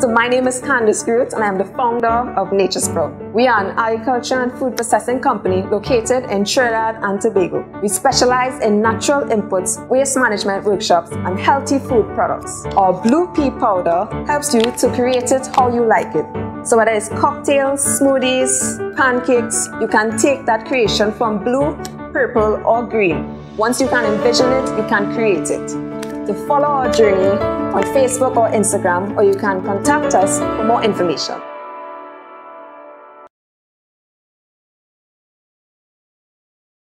So my name is Candice Groot and I'm the founder of Nature's Sprout. We are an agriculture and food processing company located in Trinidad and Tobago. We specialize in natural inputs, waste management workshops, and healthy food products. Our blue pea powder helps you to create it how you like it. So whether it's cocktails, smoothies, pancakes, you can take that creation from blue, purple, or green. Once you can envision it, you can create it. To follow our journey on Facebook or Instagram, or you can contact us for more information.